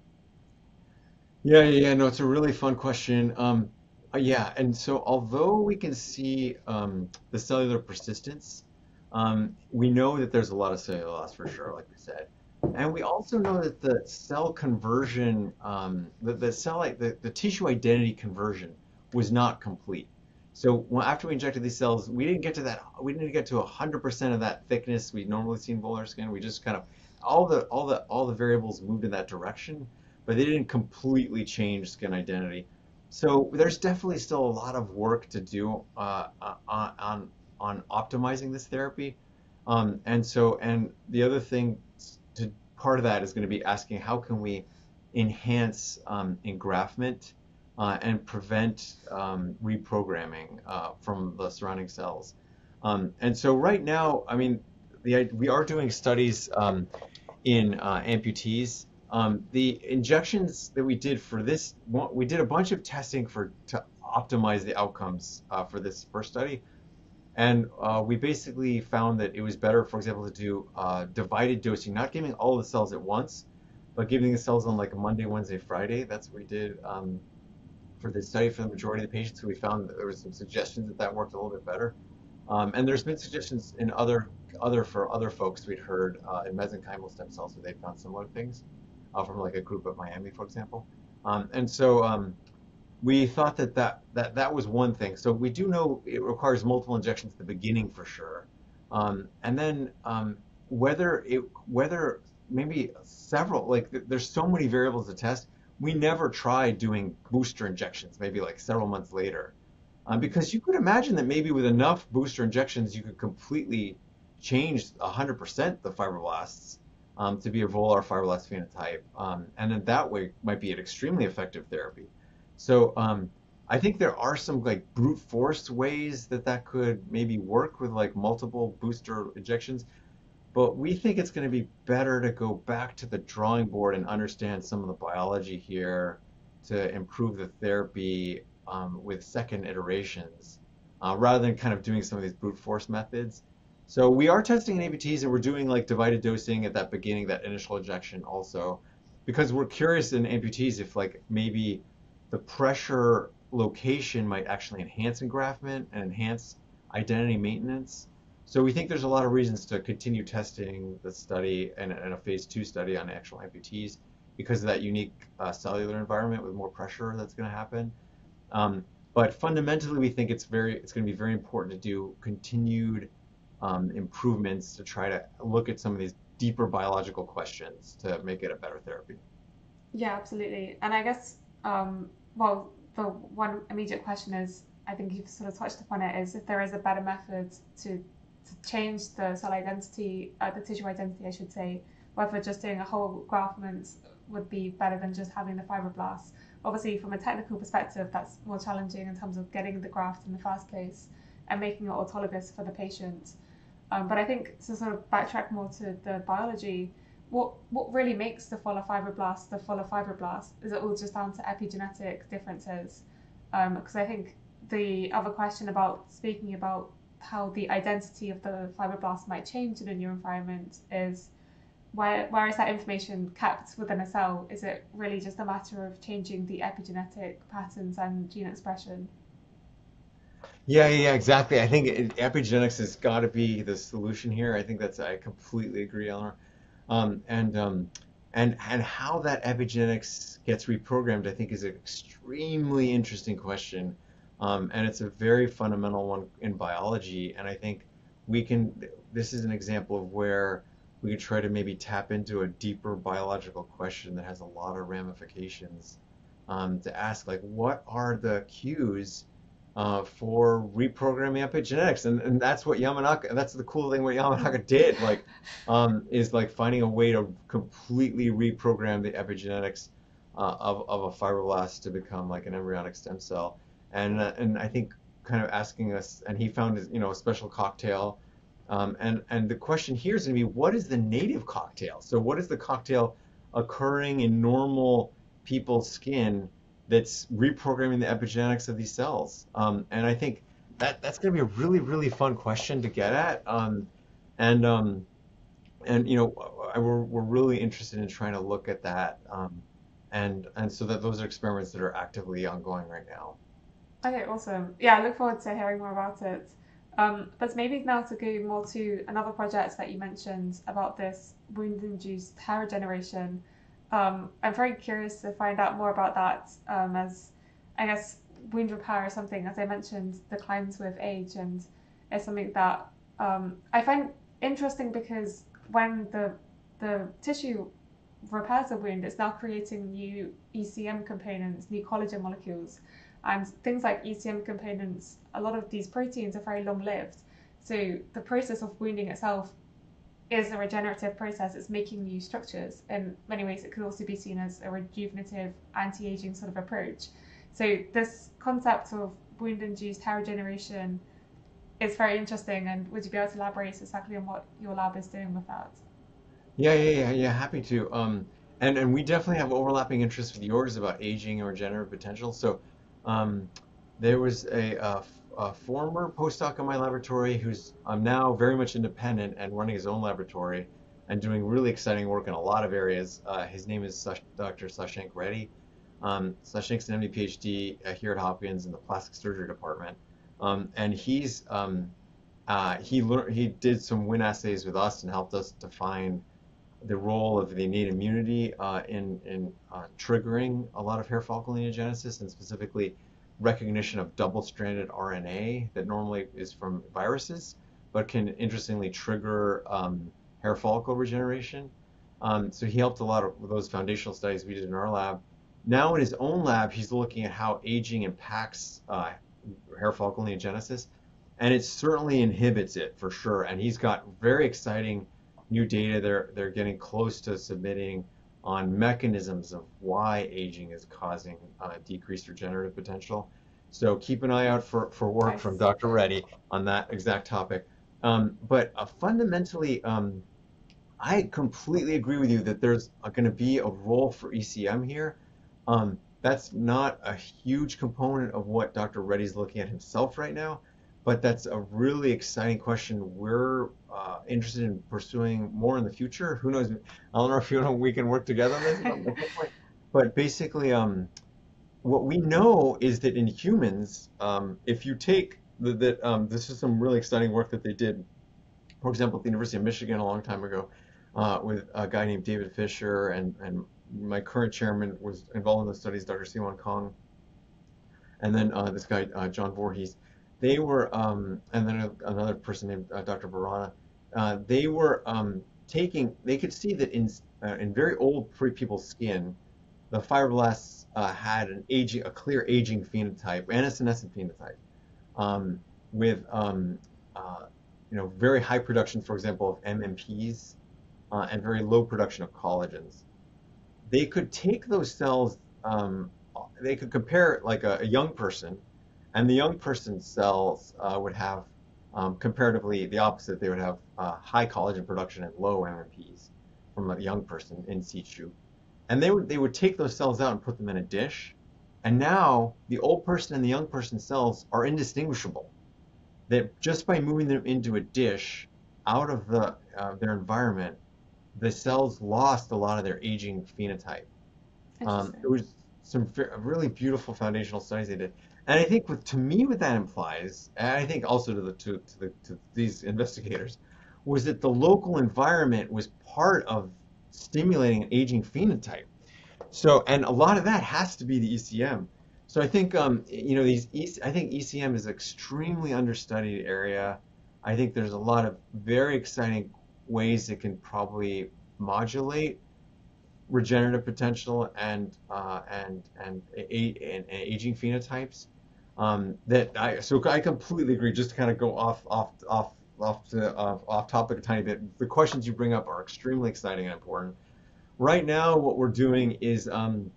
Yeah, yeah, yeah. No, it's a really fun question. Um, uh, yeah, and so although we can see um, the cellular persistence, um, we know that there's a lot of cellular loss for sure, like we said. And we also know that the cell conversion, um, the, the cell, the, the tissue identity conversion was not complete. So after we injected these cells, we didn't get to that. We didn't get to 100% of that thickness we normally see in volar skin. We just kind of all the all the all the variables moved in that direction but they didn't completely change skin identity. So there's definitely still a lot of work to do uh, uh on on optimizing this therapy. Um, and so, and the other thing, to, part of that is going to be asking how can we enhance um, engraftment uh, and prevent um, reprogramming uh, from the surrounding cells. Um, and so right now, I mean, the, we are doing studies um, in uh, amputees. Um, the injections that we did for this, we did a bunch of testing for to optimize the outcomes uh, for this first study. And uh, we basically found that it was better, for example, to do uh, divided dosing, not giving all the cells at once, but giving the cells on like a Monday, Wednesday, Friday. That's what we did um, for the study for the majority of the patients. We found that there was some suggestions that that worked a little bit better. Um, and there's been suggestions in other other for other folks we'd heard uh, in mesenchymal stem cells where they found similar things uh, from like a group at Miami, for example. Um, and so um, we thought that, that that that was one thing. So we do know it requires multiple injections at the beginning for sure. Um, and then um, whether it whether maybe several like there's so many variables to test. We never tried doing booster injections, maybe like several months later. Um, because you could imagine that maybe with enough booster injections, you could completely change 100% the fibroblasts um, to be a volar fibroblast phenotype. Um, and then that way might be an extremely effective therapy. So um, I think there are some like brute force ways that that could maybe work with like multiple booster injections. But we think it's going to be better to go back to the drawing board and understand some of the biology here to improve the therapy um, with second iterations uh, rather than kind of doing some of these brute force methods. So we are testing in amputees and we're doing like divided dosing at that beginning, that initial injection also, because we're curious in amputees if like maybe the pressure location might actually enhance engraftment and enhance identity maintenance. So we think there's a lot of reasons to continue testing the study and, and a phase two study on actual amputees because of that unique uh, cellular environment with more pressure that's going to happen. Um, but fundamentally, we think it's very it's going to be very important to do continued um, improvements to try to look at some of these deeper biological questions to make it a better therapy. Yeah, absolutely. And I guess, um, well, the one immediate question is, I think you've sort of touched upon it, is if there is a better method to, to change the cell identity, uh, the tissue identity, I should say, whether just doing a whole graftment would be better than just having the fibroblasts. Obviously, from a technical perspective, that's more challenging in terms of getting the graft in the first place and making it autologous for the patient. Um, but I think to sort of backtrack more to the biology, what what really makes the volar fibroblast the volar fibroblast? Is it all just down to epigenetic differences? Because um, I think the other question about speaking about how the identity of the fibroblast might change in a new environment is where where is that information kept within a cell? Is it really just a matter of changing the epigenetic patterns and gene expression? Yeah, yeah, exactly. I think it, epigenetics has got to be the solution here. I think that's I completely agree, Eleanor. Um, and um, and and how that epigenetics gets reprogrammed, I think, is an extremely interesting question, um, and it's a very fundamental one in biology. And I think we can. This is an example of where we could try to maybe tap into a deeper biological question that has a lot of ramifications. Um, to ask like, what are the cues? Uh, for reprogramming epigenetics, and, and that's what Yamanaka. That's the cool thing what Yamanaka did, like, um, is like finding a way to completely reprogram the epigenetics uh, of of a fibroblast to become like an embryonic stem cell, and uh, and I think kind of asking us, and he found you know a special cocktail, um, and and the question here is going to be what is the native cocktail? So what is the cocktail occurring in normal people's skin? That's reprogramming the epigenetics of these cells. Um, and I think that that's going to be a really really fun question to get at. Um, and um, and you know we're we're really interested in trying to look at that. Um, and and so that those are experiments that are actively ongoing right now. Okay, awesome. Yeah, I look forward to hearing more about it. Um, but maybe now to go more to another project that you mentioned about this wound-induced hair regeneration um, I'm very curious to find out more about that um, as I guess wound repair is something, as I mentioned, declines with age and it's something that um, I find interesting because when the the tissue repairs a wound, it's now creating new ECM components, new collagen molecules, and things like ECM components. A lot of these proteins are very long lived, so the process of wounding itself is a regenerative process. It's making new structures. In many ways, it could also be seen as a rejuvenative, anti-aging sort of approach. So this concept of wound-induced hair regeneration is very interesting. And would you be able to elaborate exactly on what your lab is doing with that? Yeah, yeah, yeah, yeah. Happy to. Um, and and we definitely have overlapping interests with yours about aging and regenerative potential. So, um, there was a, a, a former postdoc in my laboratory who's I'm now very much independent and running his own laboratory and doing really exciting work in a lot of areas. Uh, his name is Dr. Sashank Reddy. Um, Sashank's an MD PhD uh, here at Hopkins in the plastic surgery department, um, and he's um, uh, he learned he did some WIHN assays with us and helped us define the role of the innate immunity uh, in in uh, triggering a lot of hair follicle neogenesis and specifically recognition of double-stranded RNA that normally is from viruses, but can interestingly trigger um, hair follicle regeneration. Um, so he helped a lot of those foundational studies we did in our lab. Now in his own lab, he's looking at how aging impacts uh, hair follicle neogenesis, and it certainly inhibits it for sure. And he's got very exciting new data. They're they're getting close to submitting on mechanisms of why aging is causing uh, decreased regenerative potential. So keep an eye out for, for work from Dr. Reddy on that exact topic. Um, but uh, fundamentally, um, I completely agree with you that there's going to be a role for ECM here. Um, that's not a huge component of what Dr. Reddy's looking at himself right now, but that's a really exciting question we're uh, interested in pursuing more in the future. Who knows? I don't know if you know we can work together on this, but basically, um, what we know is that in humans, um, if you take the, that um, this is some really exciting work that they did, for example, at the University of Michigan a long time ago, uh, with a guy named David Fisher, and, and my current chairman was involved in the studies, Dr. Sewon Kang, and then uh, this guy, uh, John Voorhees. They were, um, and then another person named uh, Dr. Varani. Uh, they were um, taking, they could see that in, uh, in very old pre people's skin, the fibroblasts uh, had an aging, a clear aging phenotype and a senescent phenotype, um, with um, uh, you know very high production, for example, of MMPs, uh, and very low production of collagens. They could take those cells, um, they could compare like a, a, young person, and the young person's cells uh, would have um, comparatively the opposite. They would have uh, high collagen production and low MMPs from a young person in situ. And they would they would take those cells out and put them in a dish. And now the old person and the young person cells are indistinguishable. That just by moving them into a dish out of the uh, their environment the cells lost a lot of their aging phenotype. Um, it was some really beautiful foundational studies they did and i think with to me what that implies and i think also to the to, to the to these investigators was that the local environment was part of stimulating an aging phenotype. So, and a lot of that has to be the ECM. So I think, um, you know, these, I think ECM is an extremely understudied area. I think there's a lot of very exciting ways it can probably modulate regenerative potential and uh, and and, a, and, aging phenotypes. Um, that I so I completely agree. Just to kind of go off off off off to uh, off topic a tiny bit. The questions you bring up are extremely exciting and important. Right now, what we're doing is um,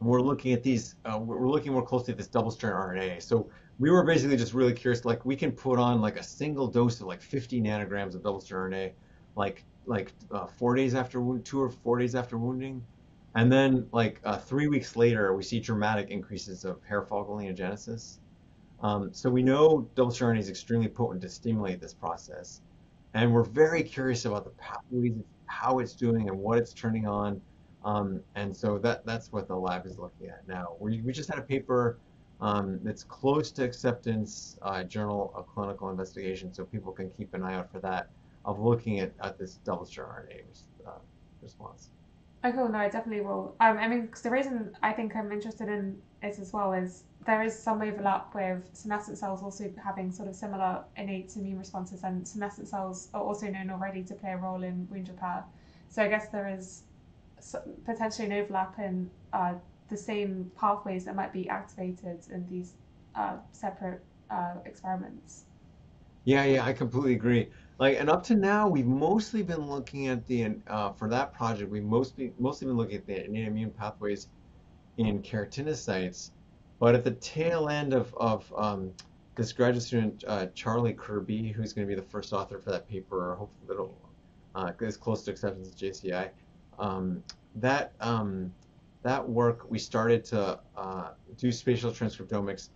we're looking at these. Uh, we're looking more closely at this double-strand RNA. So we were basically just really curious. Like we can put on like a single dose of like 50 nanograms of double-strand RNA, like like uh, four days after wound, two or four days after wounding, and then like uh, three weeks later, we see dramatic increases of hair follicle. Um, so we know double strand RNA is extremely potent to stimulate this process. And we're very curious about the pathways, how it's doing and what it's turning on. Um, and so that, that's what the lab is looking at now. We, we just had a paper um, that's close to acceptance, uh, Journal of Clinical Investigation, so people can keep an eye out for that, of looking at, at this double strand RNA uh, response. Oh, cool. No, I definitely will. Um, I mean, cause the reason I think I'm interested in it as well is there is some overlap with senescent cells also having sort of similar innate immune responses, and senescent cells are also known already to play a role in wound repair. So I guess there is potentially an overlap in uh, the same pathways that might be activated in these uh, separate uh, experiments. Yeah, yeah, I completely agree. Like, and up to now, we've mostly been looking at the uh, for that project. We've mostly mostly been looking at the innate immune pathways in keratinocytes. But at the tail end of of um, this graduate student uh, Charlie Kirby, who's going to be the first author for that paper, or hopefully it'll uh, is close to acceptance at JCI. Um, that um, that work we started to uh, do spatial transcriptomics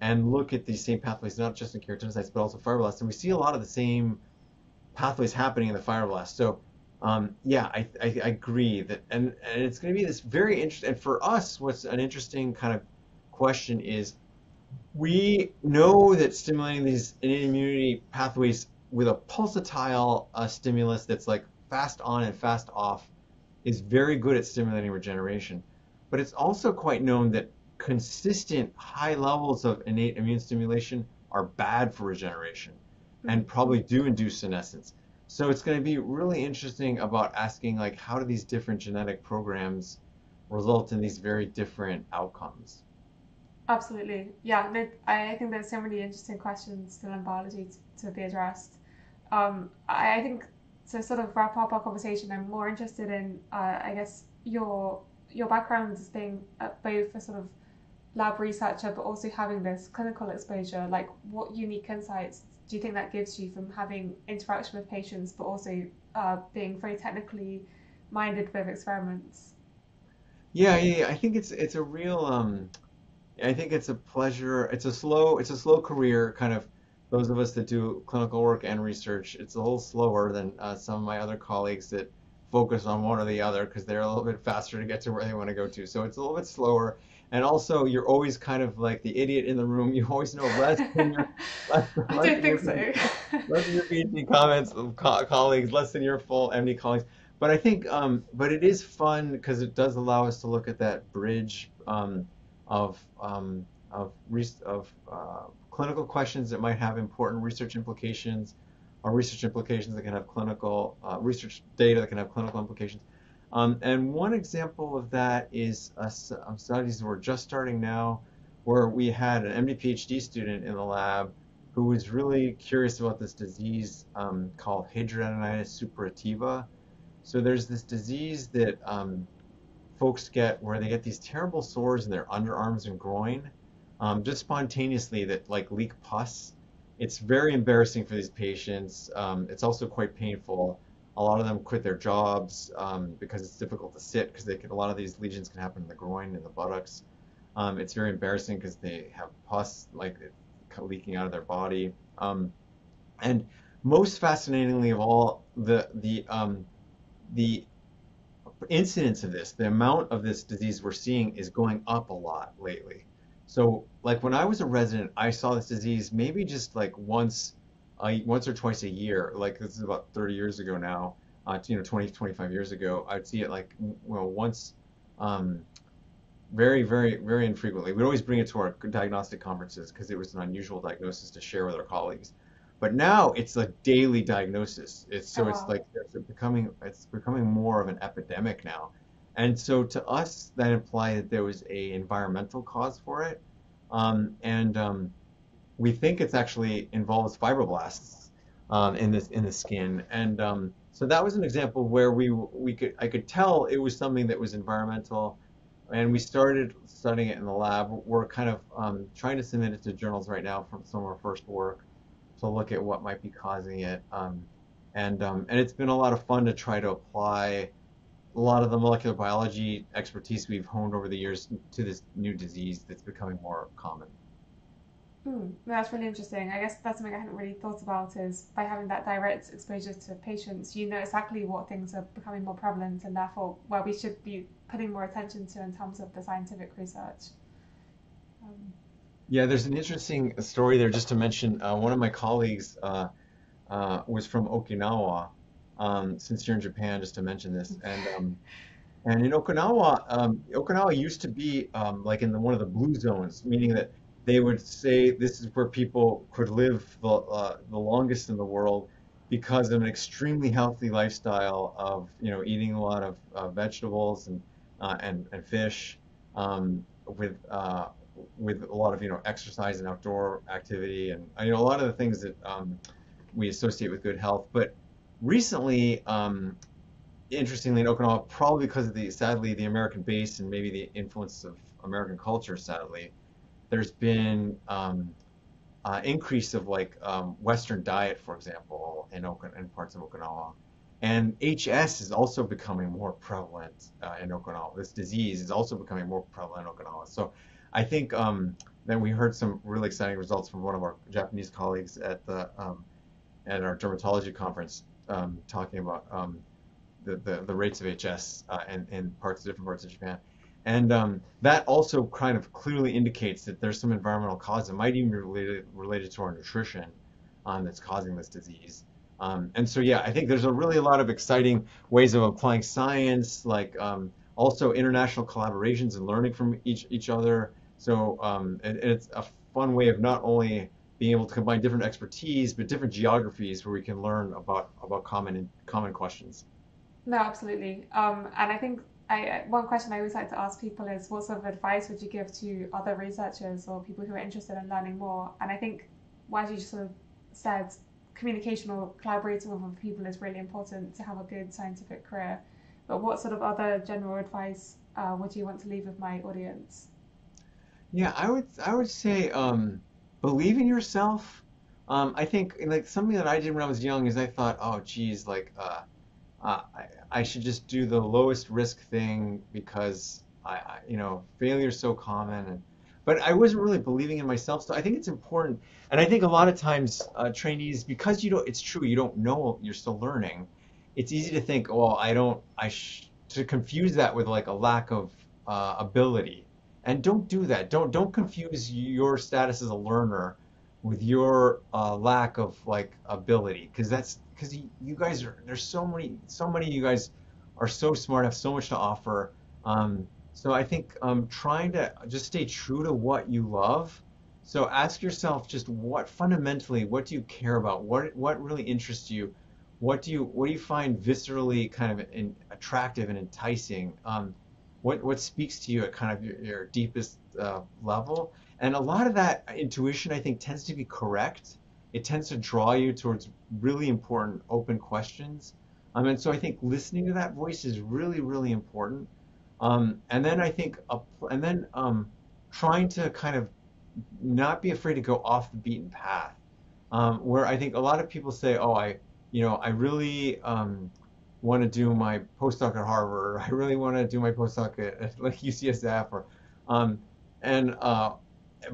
and look at these same pathways, not just in keratinocytes but also fibroblasts, and we see a lot of the same pathways happening in the fibroblast. So um, yeah, I, I, I, agree that, and, and it's going to be this very interesting. And for us, what's an interesting kind of question is, we know that stimulating these innate immunity pathways with a pulsatile uh, stimulus that's like fast on and fast off is very good at stimulating regeneration. But it's also quite known that consistent high levels of innate immune stimulation are bad for regeneration and probably do induce senescence. So it's going to be really interesting about asking like how do these different genetic programs result in these very different outcomes? Absolutely. Yeah, I think there's so many interesting questions still in biology to, be addressed. Um, I, I think to sort of wrap up our conversation, I'm more interested in, uh, I guess, your your background as being uh, both a sort of lab researcher, but also having this clinical exposure. Like, what unique insights do you think that gives you from having interaction with patients, but also uh, being very technically minded with experiments? Yeah, yeah, yeah, I think it's it's a real. Um, I think it's a pleasure. It's a slow. It's a slow career. Kind of those of us that do clinical work and research. It's a little slower than uh, some of my other colleagues that focus on one or the other because they're a little bit faster to get to where they want to go to. So it's a little bit slower and also you're always kind of like the idiot in the room. You always know less than your. Less, I less don't think your, so. less than your PhD comments of co- colleagues, less than your full MD colleagues. But I think, um, but it is fun because it does allow us to look at that bridge um, of um, of of uh, clinical questions that might have important research implications, or research implications that can have clinical uh, research data that can have clinical implications. Um, and one example of that is a, um, studies we're just starting now, where we had an MD PhD student in the lab who was really curious about this disease um, called hidradenitis suppurativa. So there's this disease that um, folks get where they get these terrible sores in their underarms and groin, um, just spontaneously that like leak pus. It's very embarrassing for these patients. Um, it's also quite painful a lot of them quit their jobs um, because it's difficult to sit because a lot of these lesions can happen in the groin and the buttocks. Um, it's very embarrassing because they have pus like leaking out of their body. Um, and most fascinatingly of all, the the um, the incidence of this, the amount of this disease we're seeing is going up a lot lately. So like when I was a resident, I saw this disease maybe just like once uh, once or twice a year. Like this is about 30 years ago now. Uh, you know, 20, 25 years ago, I'd see it like well once, um, very, very, very infrequently. We'd always bring it to our diagnostic conferences because it was an unusual diagnosis to share with our colleagues. But now it's a daily diagnosis. It's so oh, it's like it's becoming it's becoming more of an epidemic now. And so to us, that implied that there was a environmental cause for it. Um, and um, we think it's actually involves fibroblasts um, in this in the skin, and um, so that was an example where we we could I could tell it was something that was environmental, and we started studying it in the lab. We're kind of um, trying to submit it to journals right now from some of our first work to look at what might be causing it, um, and um, and it's been a lot of fun to try to apply a lot of the molecular biology expertise we've honed over the years to this new disease that's becoming more common. Hmm, that's really interesting. I guess that's something I hadn't really thought about is by having that direct exposure to patients, you know exactly what things are becoming more prevalent and therefore where we should be putting more attention to in terms of the scientific research. Um, yeah, there's an interesting story there just to mention. Uh, one of my colleagues uh, uh, was from Okinawa, um, since you're in Japan, just to mention this. And um, and in Okinawa, um, Okinawa used to be um, like in the, one of the blue zones, meaning that they would say this is where people could live the, uh, the longest in the world because of an extremely healthy lifestyle of you know eating a lot of uh, vegetables and uh, and, and fish um, with uh, with a lot of you know exercise and outdoor activity and you know a lot of the things that um, we associate with good health. But recently, um, interestingly in Okinawa, probably because of the sadly the American base and maybe the influence of American culture, sadly, there's been um, uh, increase of like um, Western diet, for example, in, Okin- in parts of Okinawa. And HS is also becoming more prevalent uh, in Okinawa. This disease is also becoming more prevalent in Okinawa. So I think um, that we heard some really exciting results from one of our Japanese colleagues at the um, at our dermatology conference um, talking about um, the, the, the, rates of HS uh, in, in parts different parts of Japan. And um, that also kind of clearly indicates that there's some environmental cause. It might even be related, related to our nutrition um, that's causing this disease. Um, and so, yeah, I think there's a really a lot of exciting ways of applying science, like um, also international collaborations and learning from each each other. So um, and, and it's a fun way of not only being able to combine different expertise, but different geographies where we can learn about about common common questions. No, absolutely. Um, and I think I, one question I always like to ask people is what sort of advice would you give to other researchers or people who are interested in learning more? And I think, as you sort of said, communication or collaborating with other people is really important to have a good scientific career. But what sort of other general advice uh, would you want to leave with my audience? Yeah, I would I would say um, believe in yourself. Um, I think like something that I did when I was young is I thought, oh, geez, like uh, uh, I, I should just do the lowest risk thing because I, I you know failure is so common and but I wasn't really believing in myself so I think it's important. And I think a lot of times uh, trainees because you don't it's true you don't know you're still learning it's easy to think well I don't I to confuse that with like a lack of uh, ability. And don't do that. Don't don't confuse your status as a learner with your uh, lack of like ability because that's because you, guys are there's so many so many of you guys are so smart have so much to offer. Um, so i think um, trying to just stay true to what you love. So ask yourself just what fundamentally what do you care about? What what really interests you? What do you what do you find viscerally kind of in, attractive and enticing? Um, what what speaks to you at kind of your, your deepest uh, level and a lot of that intuition, I think, tends to be correct. It tends to draw you towards really important open questions. Um, and so I think listening to that voice is really, really important. Um, and then I think, and then um, trying to kind of not be afraid to go off the beaten path. Um, where I think a lot of people say, oh, I, you know, I really um, want to do my postdoc at Harvard, or I really want to do my postdoc at, at like UCSF, or, um, and uh,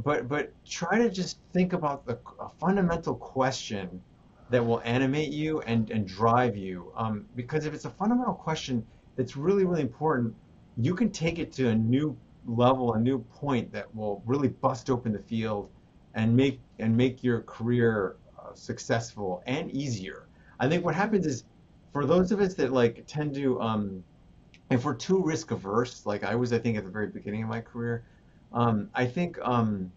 but but try to just think about the fundamental question that will animate you and and drive you. Um, because if it's a fundamental question that's really really important, you can take it to a new level, a new point that will really bust open the field and make and make your career uh, successful and easier. I think what happens is for those of us that like tend to um, if we're too risk averse, like I was, I think at the very beginning of my career, um, I think um,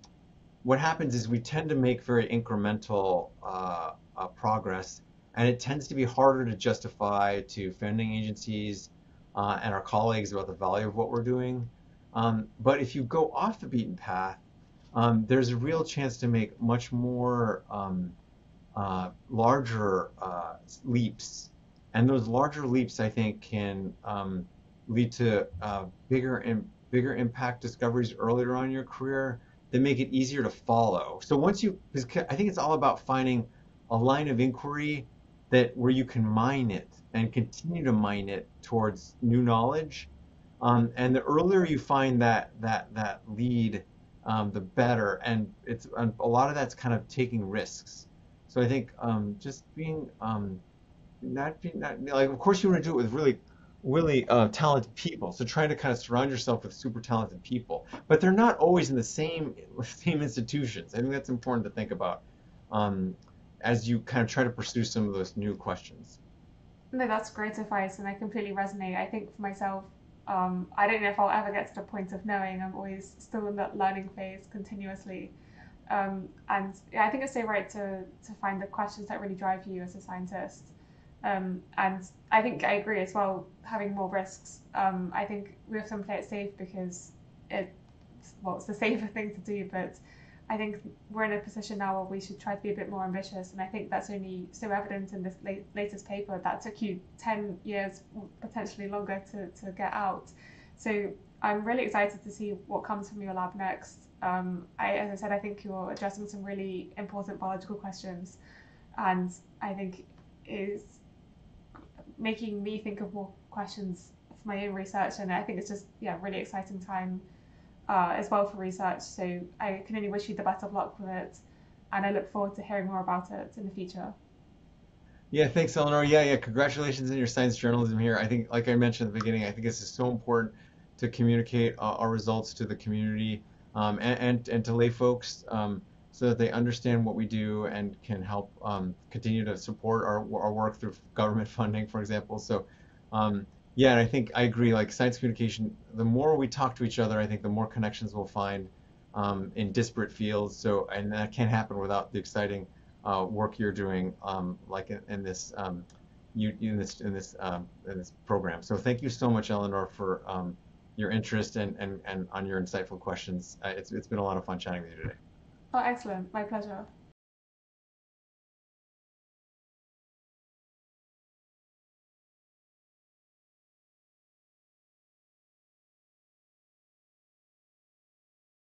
what happens is we tend to make very incremental uh, uh, progress, and it tends to be harder to justify to funding agencies uh, and our colleagues about the value of what we're doing. Um, but if you go off the beaten path, um, there's a real chance to make much more um, uh, larger uh, leaps. And those larger leaps, I think, can um, lead to uh, bigger and bigger impact discoveries earlier on in your career that make it easier to follow. So once you, I think it's all about finding a line of inquiry that where you can mine it and continue to mine it towards new knowledge. Um, and the earlier you find that that that lead, um, the better. And it's and a lot of that's kind of taking risks. So I think um, just being um, not being not like of course you want to do it with really really uh, talented people. So trying to kind of surround yourself with super talented people, but they're not always in the same same institutions. I think that's important to think about um, as you kind of try to pursue some of those new questions. No, that's great advice, and I completely resonate. I think for myself, um, I don't know if I'll ever get to the point of knowing. I'm always still in that learning phase continuously. Um, and I think it's so right to, to find the questions that really drive you as a scientist. Um, and I think I agree as well, having more risks. Um, I think we often play it safe because it's, well, it's the safer thing to do, but I think we're in a position now where we should try to be a bit more ambitious, and I think that's only so evident in this late, latest paper that took you 10 years, potentially longer, to, to get out. So I'm really excited to see what comes from your lab next. Um, I, as I said, I think you're addressing some really important biological questions, and I think is making me think of more questions for my own research. And I think it's just yeah, really exciting time uh, as well for research. So I can only wish you the best of luck with it, and I look forward to hearing more about it in the future. Yeah, thanks, Eleanor. Yeah, yeah, congratulations on your science journalism here. I think, like I mentioned at the beginning, I think this is so important to communicate uh, our results to the community um, and, and, and to lay folks um, so that they understand what we do and can help um, continue to support our, our work through government funding, for example. So um, yeah, and I think I agree. Like science communication, the more we talk to each other, I think the more connections we'll find um, in disparate fields. So, and that can't happen without the exciting uh, work you're doing, um, like in, in this, um, you, in this, in this, um, in this program. So, thank you so much, Eleanor, for your interest and, and, and on your insightful questions. Uh, it's, it's been a lot of fun chatting with you today. Oh, excellent! My pleasure.